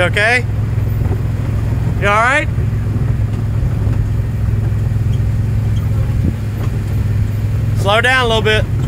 Okay? You alright? Slow down a little bit.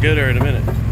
Might have to go there in a minute.